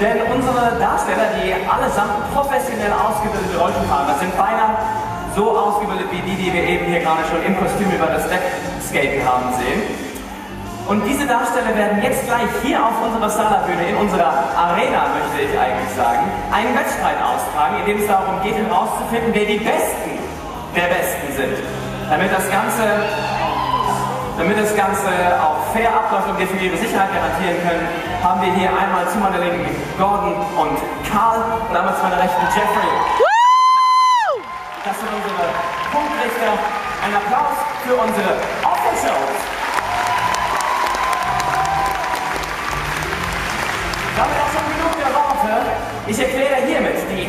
Denn unsere Darsteller, die allesamt professionell ausgebildete Rollstuhlfahrer sind, beinahe so ausgebildet wie die, die wir eben hier gerade schon im Kostüm über das Deck skaten haben sehen. Und diese Darsteller werden jetzt gleich hier auf unserer Salabühne, in unserer Arena, möchte ich eigentlich sagen, einen Wettstreit austragen, in dem es darum geht, herauszufinden, wer die Besten der Besten sind. Damit das Ganze, damit das Ganze auch fair abläuft und wir für ihre Sicherheit garantieren können, haben wir hier einmal zu meiner Linken Gordon und Karl und einmal zu meiner Rechten Jeffrey. Das sind unsere Punktrichter. Ein Applaus für unsere Officials. Damit auch schon genug der Worte. Ich erkläre hiermit die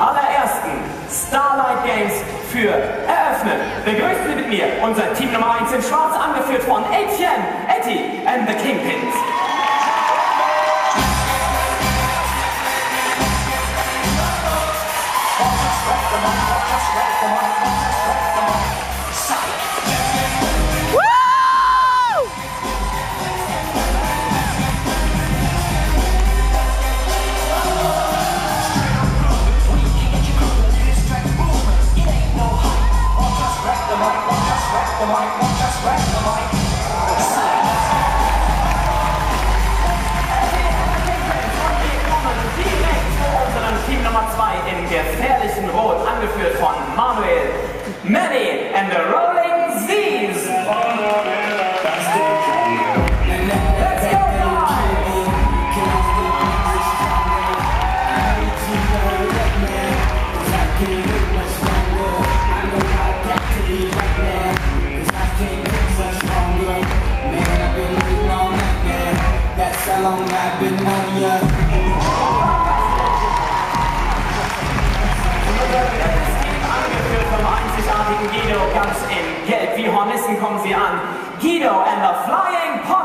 allerersten Starlight Games für eröffnen. Begrüßen Sie mit mir unser Team Nummer 1 in Schwarz, angeführt von Etienne, Etty and the Kingpins. Team Guido, ganz in Gelb. Wie Hornissen kommen sie an. Guido and the Flying Pop-Outs.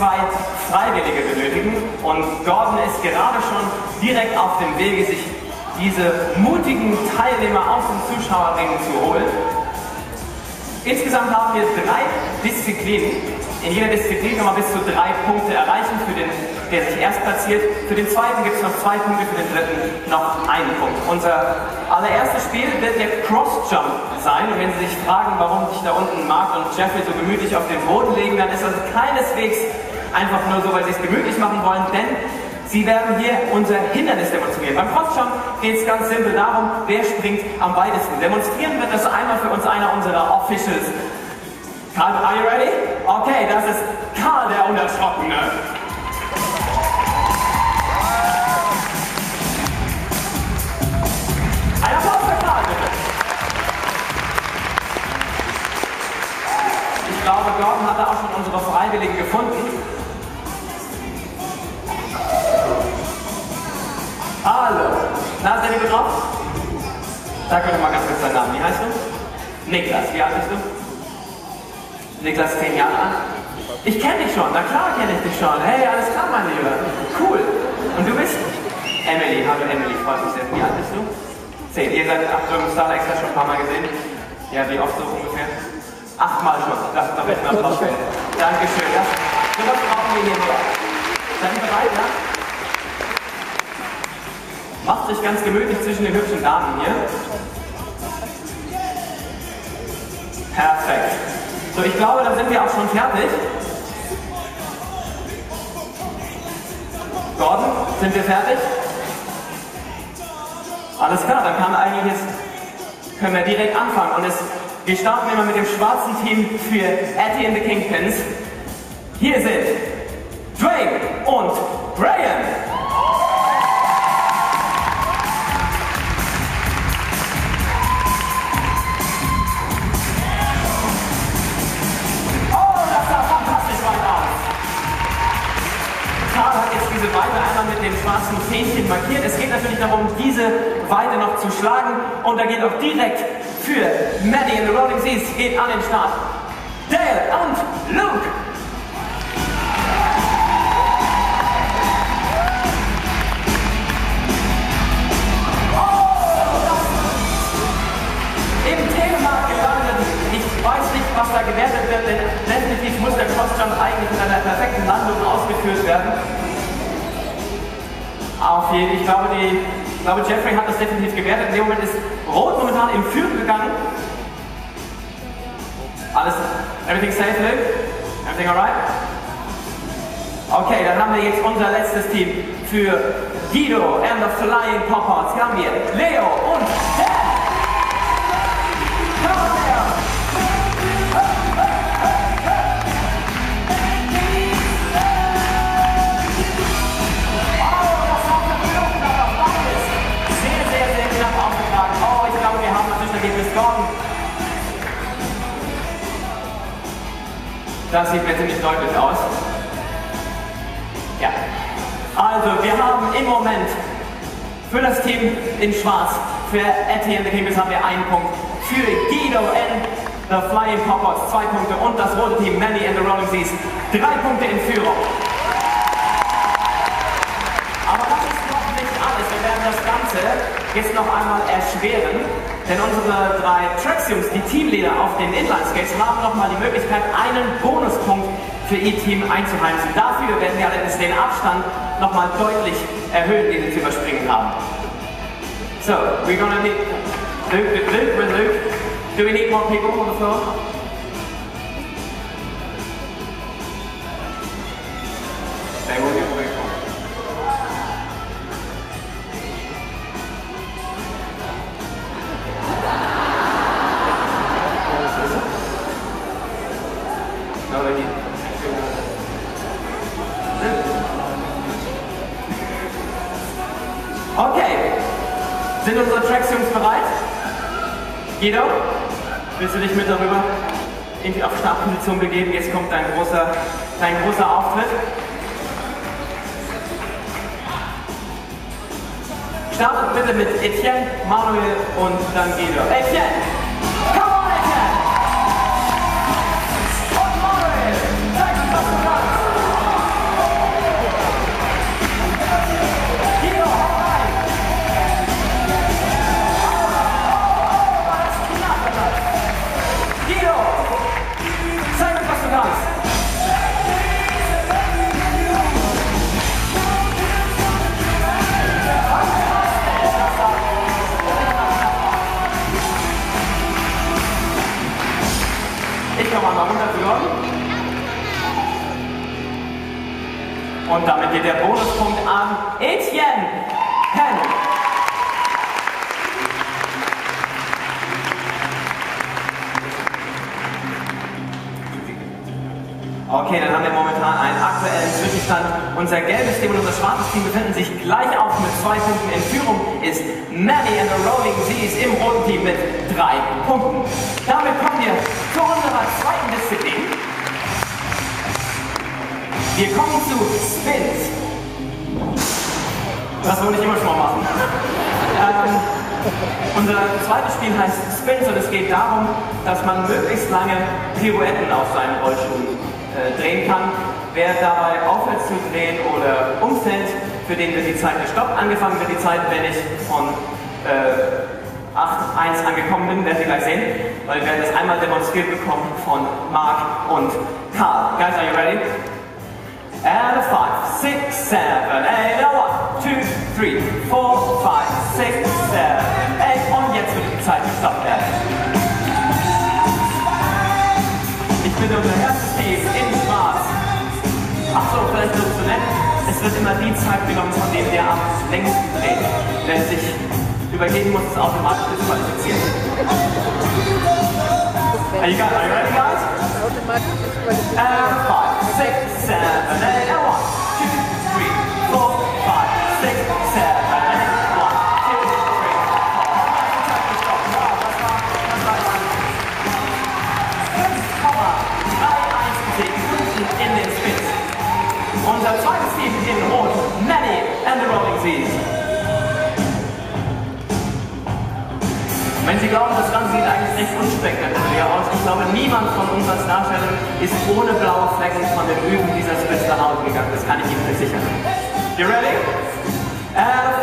Zwei Freiwillige benötigen. Und Gordon ist gerade schon direkt auf dem Wege, sich diese mutigen Teilnehmer aus dem Zuschauerring zu holen. Insgesamt haben wir drei Disziplinen. In jeder Disziplin kann man bis zu drei Punkte erreichen für den, der sich erst platziert. Für den zweiten gibt es noch zwei Punkte, für den dritten noch einen Punkt. Unser allererstes Spiel wird der Cross-Jump sein. Und wenn Sie sich fragen, warum sich da unten Mark und Jeffrey so gemütlich auf den Boden legen, dann ist das keineswegs einfach nur so, weil sie es gemütlich machen wollen, denn Sie werden hier unser Hindernis demonstrieren. Beim Crossjump geht es ganz simpel darum, wer springt am weitesten. Demonstrieren wird das einmal für uns einer unserer Officials. Karl, are you ready? Okay, das ist Karl, der Unerschrockene. Ein Applaus für Karl, bitte. Ich glaube, Gordon hat da auch schon unsere Freiwilligen gefunden. Hallo. Na, ist der gut drauf? Sag mir doch mal ganz kurz deinen Namen. Wie heißt du? Niklas. Wie alt bist du? Niklas, zehn Jahre alt. Ich kenne dich schon. Na klar kenne ich dich schon. Hey, alles klar, mein Lieber. Cool. Und du bist? Emily. Hallo, Emily. Freut mich sehr. Wie alt bist du? Zehn. Ihr seid drüben Star Extra schon ein paar Mal gesehen. Ja, wie oft so ungefähr? Achtmal schon. Das ist doch echt ein Applaus. Dankeschön. Das, sowas brauchen wir hier nur. Seid ihr bereit, ja? Macht sich ganz gemütlich zwischen den hübschen Damen hier. Perfekt. So, ich glaube, dann sind wir auch schon fertig. Gordon, sind wir fertig? Alles klar, dann kann eigentlich jetzt, können wir direkt anfangen. Und es, wir starten immer mit dem schwarzen Team für Atty and the Kingpins. Hier sind Drake, Karl schwarzen Fähnchen markiert. Es geht natürlich darum, diese Weite noch zu schlagen. Und da geht auch direkt für Maddie in the Rolling Seas geht an den Start. Dale und Luke. Jeden ich glaube, die, ich glaube, Jeffrey hat das definitiv gewertet. In dem Moment ist Rot momentan im Führen gegangen. Alles, everything safe, Luke? Everything alright? Okay, dann haben wir jetzt unser letztes Team für Guido and the Flying Poppers. Haben wir Leo und Dan. Das sieht mir ziemlich deutlich aus. Ja. Also, wir haben im Moment für das Team in Schwarz, für Etienne the Kingdoms haben wir einen Punkt. Für Guido and the Flying Poppers zwei Punkte und das rote Team Manny and the Rolling Seas drei Punkte in Führung. Aber das ist noch nicht alles. Wir werden das Ganze jetzt noch einmal erschweren, denn unsere drei Tracksuits, die Teamleader auf den Inline-Skates, haben noch mal die Möglichkeit, einen Bonuspunkt für ihr Team einzuheimsen. Dafür werden wir allerdings den Abstand noch mal deutlich erhöhen, den sie zu überspringen haben. So, we're gonna need Luke, Luke, Luke. Do we need more people on the floor? Guido, willst du dich mit darüber irgendwie auf Startposition begeben? Jetzt kommt dein großer, dein großer Auftritt. Startet bitte mit Etienne, Manuel und dann Guido. Etienne! Ich komme einmal runter für Und damit geht der Bonuspunkt an Etienne Henn. Okay, dann haben wir momentan einen aktuellen Zwischenstand. Unser gelbes Team und unser schwarzes Team befinden sich gleich auf mit zwei Punkten in Führung. Ist Maddie and the Rolling Seas im roten Team mit drei Punkten. Damit kommen wir zu unserer zweiten Disziplin. Wir kommen zu Spins. Das wollte ich immer schon mal machen. Ähm, unser zweites Spiel heißt Spins und es geht darum, dass man möglichst lange Pirouetten auf seinen Rollschuhen äh, drehen kann. Wer dabei aufhört zu drehen oder umfällt, für den wird die Zeit gestoppt. Angefangen wird die Zeit, wenn ich von äh, 8.1 angekommen bin, werden Sie gleich sehen, weil wir werden das einmal demonstriert bekommen von Mark und Karl. Guys, are you ready? And a 5, 6, 7, 8, 1, 2, 3, 4, 5, 6, genommen, von dem der am längsten dreht. Wer sich übergeben muss, ist automatisch disqualifiziert. Are you, guys, are you ready, guys? Automatisch ist And five, six, seven, eight, and one, two, three, four, five, six, seven, Sie glauben, das Ganze sieht eigentlich recht unspektakulär aus, ich glaube, niemand von uns als Darsteller ist ohne blaue Flecken von den Üben dieser nach Hause gegangen. Das kann ich Ihnen versichern. You ready? And